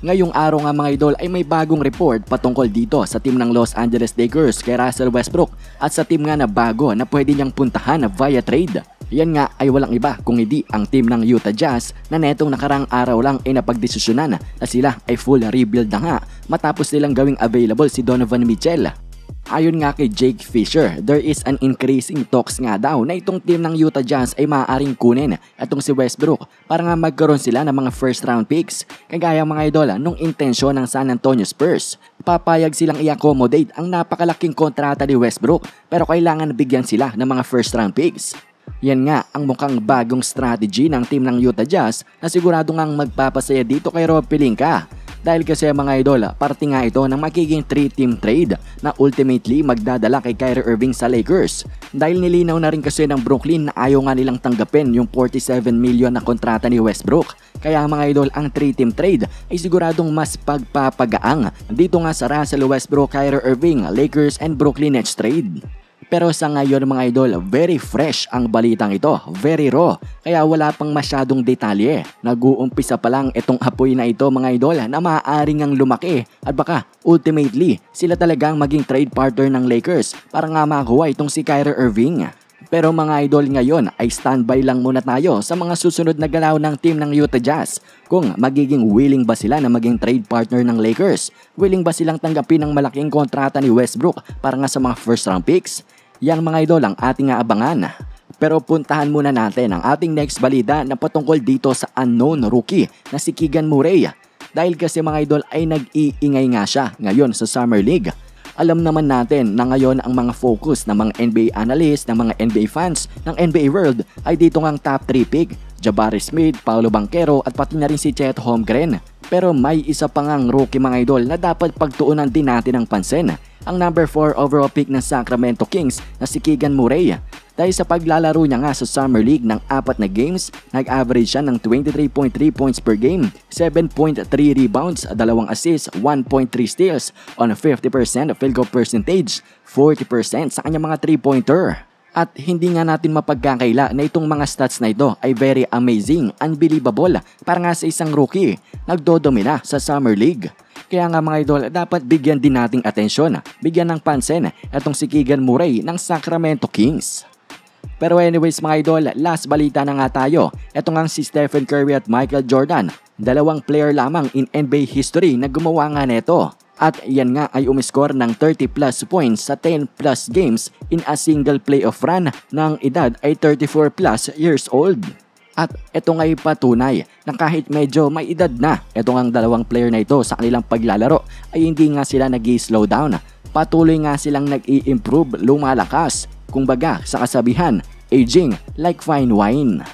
Ngayong araw nga mga idol ay may bagong report patungkol dito sa team ng Los Angeles Lakers kay Russell Westbrook at sa team nga na bago na pwede niyang puntahan via trade. Yan nga ay walang iba kung hindi ang team ng Utah Jazz na netong nakarang araw lang ay napagdesisyonan na sila ay full rebuild na nga matapos nilang gawing available si Donovan Mitchell Ayon nga kay Jake Fisher, there is an increasing talks nga daw na itong team ng Utah Jazz ay maaaring kunin itong si Westbrook para nga magkaroon sila ng mga first round picks kagaya mga idola nung intensyon ng San Antonio Spurs. Papayag silang i-accommodate ang napakalaking kontrata ni Westbrook pero kailangan bigyan sila ng mga first round picks. Yan nga ang mukhang bagong strategy ng team ng Utah Jazz na sigurado ngang magpapasaya dito kay Rob Pelinka dahil kasi mga idol, parte nga ito ng magiging 3-team trade na ultimately magdadala kay Kyrie Irving sa Lakers. Dahil nilinaw na rin kasi ng Brooklyn na ayaw nga nilang tanggapin yung 47 million na kontrata ni Westbrook. Kaya mga idol, ang 3-team trade ay siguradong mas pagpapagaang dito nga sa Russell Westbrook, Kyrie Irving, Lakers and Brooklyn Nets trade. Pero sa ngayon mga idol, very fresh ang balitang ito, very raw, kaya wala pang masyadong detalye. Nag-uumpisa pa lang itong apoy na ito mga idol na maaaring ang lumaki at baka ultimately sila talagang maging trade partner ng Lakers para nga makuha itong si Kyrie Irving. Pero mga idol ngayon ay standby lang muna tayo sa mga susunod na galaw ng team ng Utah Jazz. Kung magiging willing ba sila na maging trade partner ng Lakers? Willing ba silang tanggapin ang malaking kontrata ni Westbrook para nga sa mga first round picks? Yang mga idol ang ating abangan. Pero puntahan muna natin ang ating next balita na patungkol dito sa unknown rookie na si Keegan Murray. Dahil kasi mga idol ay nag-iingay nga siya ngayon sa Summer League. Alam naman natin na ngayon ang mga focus ng mga NBA analysts, ng mga NBA fans ng NBA World ay dito ngang top 3 pick Jabari Smith, Paolo Banquero at pati na rin si Chet Holmgren. Pero may isa pa ngang rookie mga idol na dapat pagtuunan din natin ng pansin ang number 4 overall pick ng Sacramento Kings na si Keegan Murray. Dahil sa paglalaro niya nga sa Summer League ng apat na games, nag-average siya ng 23.3 points per game, 7.3 rebounds, 2 assists, 1.3 steals on 50% field goal percentage, 40% sa kanyang mga 3-pointer. At hindi nga natin mapagkakaila na itong mga stats na ito ay very amazing, unbelievable para nga sa isang rookie. Nagdodomina sa Summer League. Kaya nga mga idol, dapat bigyan din nating atensyon, bigyan ng pansin itong si Keegan Murray ng Sacramento Kings. Pero anyways mga idol, last balita na nga tayo. Ito nga si Stephen Curry at Michael Jordan. Dalawang player lamang in NBA history na gumawa nga neto. At yan nga ay umiskor ng 30 plus points sa 10 plus games in a single playoff run ng edad ay 34 plus years old. At ito nga'y patunay na kahit medyo may edad na ito ang dalawang player na ito sa kanilang paglalaro ay hindi nga sila nag slow down. Patuloy nga silang nag-i-improve, lumalakas. Kumbaga sa kasabihan, aging like fine wine.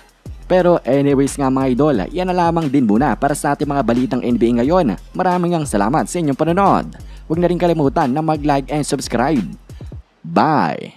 Pero anyways nga mga idol, yan na lamang din muna para sa ating mga balitang NBA ngayon. Maraming ang salamat sa inyong panonood. Huwag na rin kalimutan na mag-like and subscribe. Bye!